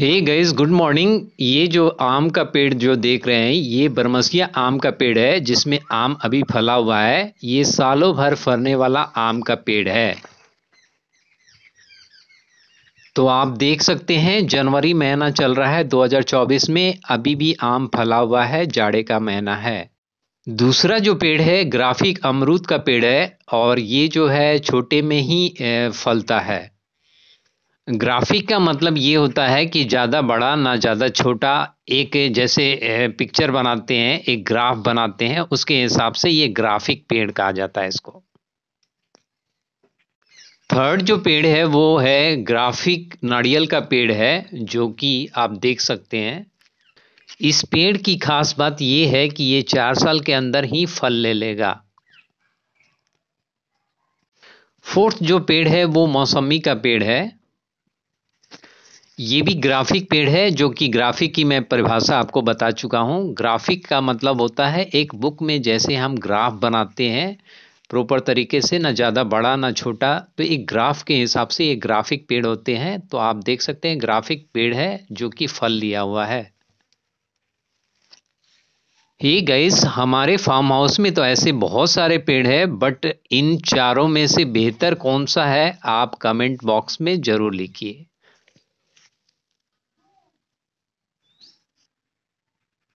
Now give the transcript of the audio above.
Hey guys good morning ये जो आम का पेड़ जो देख रहे हैं, ये बरमसिया आम का पेड़ है, जिसमें आम अभी फला हुआ है। ये सालों भर फरने वाला आम का पेड़ है। तो आप देख सकते हैं, जनवरी महीना चल रहा है 2024 में अभी भी आम फला हुआ है, जाड़े का महीना है। दूसरा जो पेड़ है, ग्राफिक अमरूद का पेड़ है, और ये जो है, छोटे में ही फलता है। ग्राफिक का मतलब ये होता है कि ज़्यादा बड़ा ना ज़्यादा छोटा, एक जैसे पिक्चर बनाते हैं, एक ग्राफ बनाते हैं, उसके हिसाब से ये ग्राफिक पेड़ कहा जाता है इसको। थर्ड जो पेड़ है, वो है ग्राफिक नारियल का पेड़ है, जो कि आप देख सकते हैं। इस पेड़ की खास बात ये है कि ये चार साल के अंदर ही फल ले लेगा। फोर्थ जो पेड़ है, वो मौसमी का पेड़ है। ये भी ग्राफिक पेड़ है, जो कि ग्राफिक की मैं परिभाषा आपको बता चुका हूँ। ग्राफिक का मतलब होता है, एक बुक में जैसे हम ग्राफ बनाते हैं, प्रॉपर तरीके से, ना ज़्यादा बड़ा, ना छोटा तो एक ग्राफ के हिसाब से ये ग्राफिक पेड़ होते हैं। तो आप देख सकते हैं, ग्राफिक पेड़ है, जो कि फल लिया हुआ है। ही गैस हमारे फार्म हाउस में तो ऐसे बहुत सारे पेड़ है, बट इन चारों में से बेहतर कौन सा है, आप कमेंट बॉक्स में ज़रूर लिखिए।